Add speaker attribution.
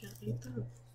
Speaker 1: Tchau.